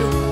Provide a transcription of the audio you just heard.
you.